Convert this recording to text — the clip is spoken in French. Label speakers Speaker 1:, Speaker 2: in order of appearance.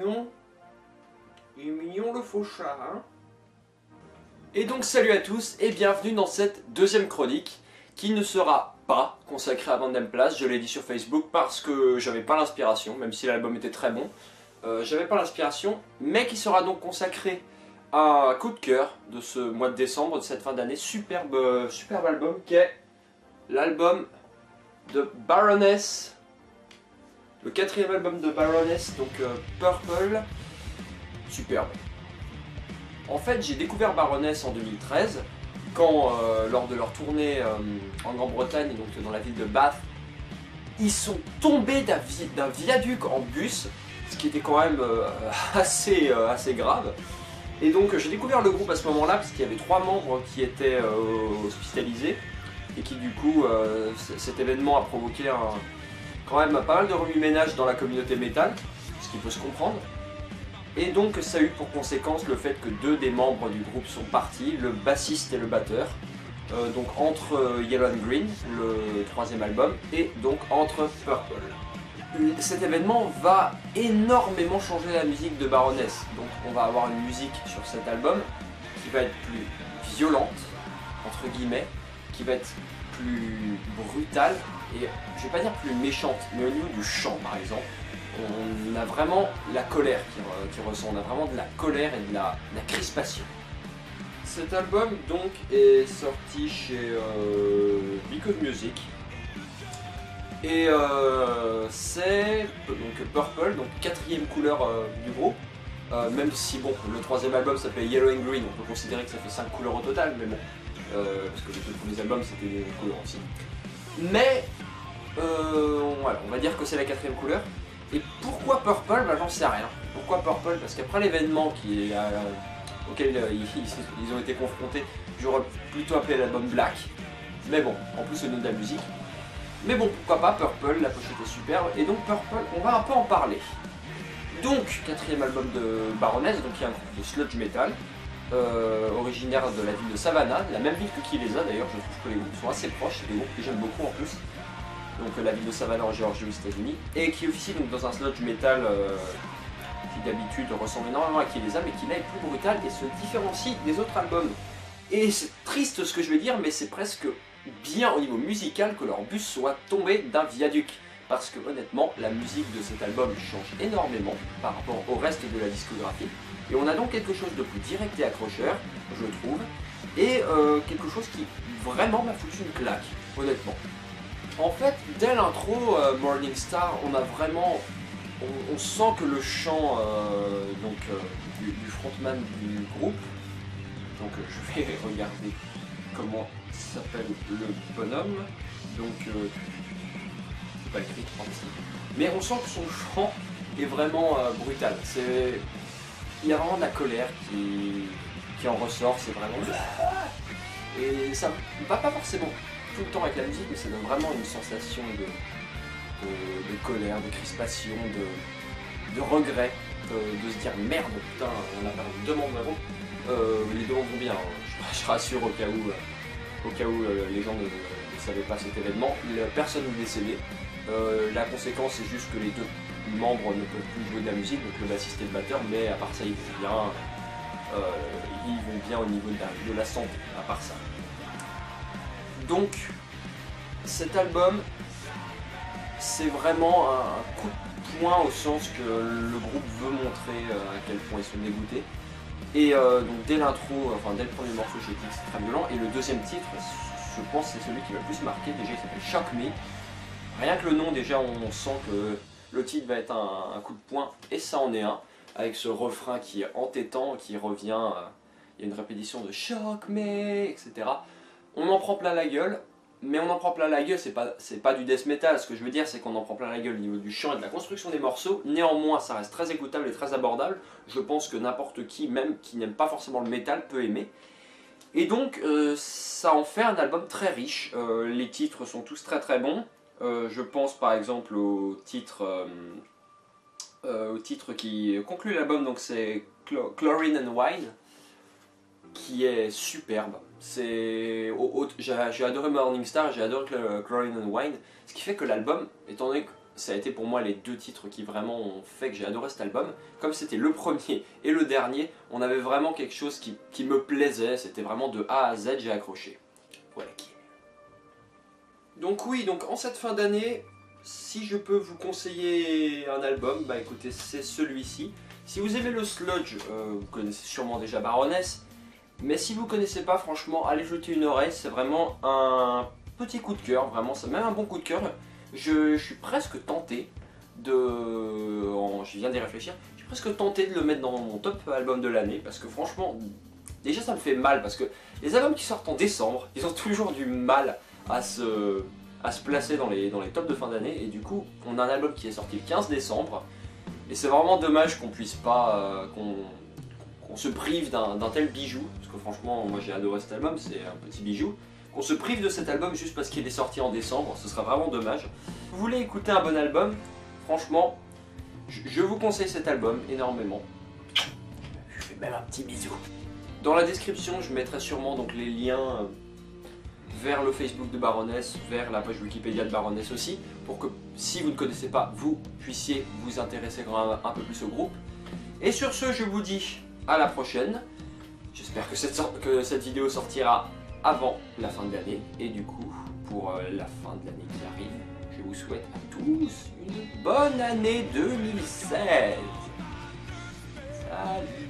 Speaker 1: mignon. Mignon le faux chat, hein Et donc salut à tous et bienvenue dans cette deuxième chronique qui ne sera pas consacrée à Vandem Place, je l'ai dit sur Facebook parce que j'avais pas l'inspiration, même si l'album était très bon. Euh, j'avais pas l'inspiration, mais qui sera donc consacrée à coup de cœur de ce mois de décembre, de cette fin d'année, superbe, superbe album qui est l'album de Baroness le quatrième album de Baroness, donc euh, Purple, superbe. En fait, j'ai découvert Baroness en 2013, quand, euh, lors de leur tournée euh, en Grande-Bretagne, donc dans la ville de Bath, ils sont tombés d'un viaduc en bus, ce qui était quand même assez, assez grave. Et donc j'ai découvert le groupe à ce moment-là, parce qu'il y avait trois membres qui étaient hospitalisés, et qui du coup, cet événement a provoqué un, quand même pas mal de remue-ménage dans la communauté métal, ce qui peut se comprendre. Et donc ça a eu pour conséquence le fait que deux des membres du groupe sont partis, le bassiste et le batteur. Euh, donc entre euh, Yellow and Green, le troisième album, et donc entre Purple. Cet événement va énormément changer la musique de Baroness. Donc on va avoir une musique sur cet album qui va être plus violente, entre guillemets, qui va être plus brutale, et je vais pas dire plus méchante, mais au niveau du chant par exemple, on a vraiment la colère qui, ressent, on a vraiment de la colère et de la, crispation. Cet album donc est sorti chez euh, Because Music et euh, c'est donc Purple, donc quatrième couleur euh, du groupe. Euh, même si bon, le troisième album s'appelle Yellow and Green, on peut considérer que ça fait 5 couleurs au total, mais bon, parce que les deux premiers albums c'était des couleurs aussi. Mais euh, on va dire que c'est la quatrième couleur. Et pourquoi Purple? Bah, J'en sais rien. Pourquoi Purple? Parce qu'après l'événement euh, auquel euh, ils, ont été confrontés, j'aurais plutôt appelé l'album Black. Mais bon, en plus le nom de la musique. Mais bon, pourquoi pas Purple, la pochette est superbe. Et donc Purple, on va un peu en parler. Donc, quatrième album de Baroness, donc il y a un groupe de sludge metal, originaire de la ville de Savannah, la même ville que qui les a d'ailleurs, je trouve que les groupes sont assez proches, des groupes que j'aime beaucoup en plus donc la ville de Savannah en Géorgie aux États-Unis, et qui officie donc dans un sludge metal euh, qui d'habitude ressemble énormément à qui les a, mais qui là est plus brutal et se différencie des autres albums. Et c'est triste ce que je vais dire, mais c'est presque bien au niveau musical que leur bus soit tombé d'un viaduc. Parce que honnêtement, la musique de cet album change énormément par rapport au reste de la discographie. Et on a donc quelque chose de plus direct et accrocheur, je trouve, et euh, quelque chose qui vraiment m'a foutu une claque, honnêtement. En fait, dès l'intro euh, Morning Star, on a vraiment. On, sent que le chant euh, donc, euh, du, frontman du groupe. Donc je vais regarder comment s'appelle le bonhomme. Donc pas 36. Mais on sent que son chant est vraiment brutal. C'est. Il y a vraiment de la colère qui, qui en ressort, c'est vraiment. Et ça va pas forcément tout le temps avec la musique, mais ça donne vraiment une sensation de, de, colère, de crispation, de, de regret, de, se dire merde, putain, on a perdu deux membres avant. Euh, les deux vont bien, hein. je, rassure au cas où, euh, au cas où euh, les gens ne, savaient pas cet événement. Personne n'est décédé. La conséquence, c'est juste que les deux membres ne peuvent plus jouer de la musique, donc le bassiste et le batteur, mais à part ça, ils vont bien. ils vont bien au niveau de la santé, à part ça. Donc, cet album, c'est vraiment un coup de poing au sens que le groupe veut montrer euh, à quel point ils sont dégoûtés. Et euh, donc dès l'intro, enfin dès le premier morceau, dit que c'est très violent. Et le deuxième titre, je pense c'est celui qui m'a le plus marqué. Déjà, il s'appelle Shock Me. Rien que le nom, déjà, on sent que le titre va être un, coup de poing. Et ça en est un. Avec ce refrain qui est entêtant, qui revient. Euh, il y a une répétition de Shock Me, etc on en prend plein la gueule, mais on en prend plein la gueule, c'est pas, pas du death metal, ce que je veux dire c'est qu'on en prend plein la gueule au niveau du chant et de la construction des morceaux, néanmoins ça reste très écoutable et très abordable, je pense que n'importe qui, même qui n'aime pas forcément le métal, peut aimer. Et donc euh, ça en fait un album très riche, euh, les titres sont tous très très bons, je pense par exemple au titre, au titre qui conclut l'album, donc c'est Chlorine and Wine, qui est superbe. C'est j'ai adoré Morning Star, j'ai adoré Chlorine and Wine, ce qui fait que l'album, étant donné ça a été pour moi les deux titres qui vraiment ont fait que j'ai adoré cet album. Comme c'était le premier et le dernier, on avait vraiment quelque chose qui, qui me plaisait, c'était vraiment de A à Z, j'ai accroché. Donc oui, donc en cette fin d'année, si je peux vous conseiller un album, bah écoutez, c'est celui-ci. Si vous aimez le sludge, euh, vous connaissez sûrement déjà Baroness, mais si vous connaissez pas, franchement, allez jeter une oreille, c'est vraiment un petit coup de cœur, vraiment, c'est même un bon coup de cœur. Je, suis presque tenté de... je viens d'y réfléchir, je suis presque tenté de le mettre dans mon top album de l'année, parce que franchement, déjà ça me fait mal, parce que les albums qui sortent en décembre, ils ont toujours du mal à se, à se placer dans les, dans les tops de fin d'année, et du coup, on a un album qui est sorti le 15 décembre, et c'est vraiment dommage qu'on puisse pas... Euh, qu'on se prive d'un tel bijou, parce que franchement, moi j'ai adoré cet album, c'est un petit bijou, qu'on se prive de cet album juste parce qu'il est sorti en décembre, ce sera vraiment dommage. Vous voulez écouter un bon album? Franchement, je vous conseille cet album énormément. Je fais même un petit bisou. Dans la description, je mettrai sûrement donc les liens vers le Facebook de Baroness, vers la page Wikipédia de Baroness aussi, pour que si vous ne connaissez pas, vous puissiez vous intéresser même un peu plus au groupe. Et sur ce, je vous dis à la prochaine. J'espère que cette, que cette vidéo sortira avant la fin de l'année. Et du coup, pour euh, la fin de l'année qui arrive, je vous souhaite à tous une bonne année 2016. Salut